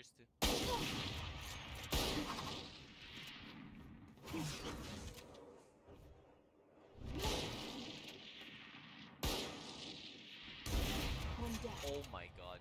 There's two. Oh my god.